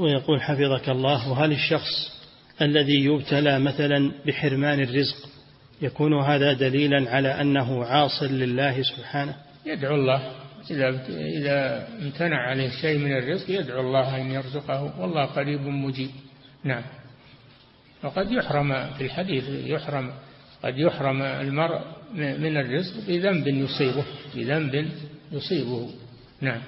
ويقول حفظك الله وهل الشخص الذي يبتلى مثلا بحرمان الرزق يكون هذا دليلا على أنه عاص لله سبحانه؟ يدعو الله. إذا إذا امتنع عليه شيء من الرزق يدعو الله أن يرزقه والله قريب مجيب. نعم. وقد يحرم في الحديث يحرم قد يحرم المرء من الرزق بذنب يصيبه بذنب يصيبه. نعم.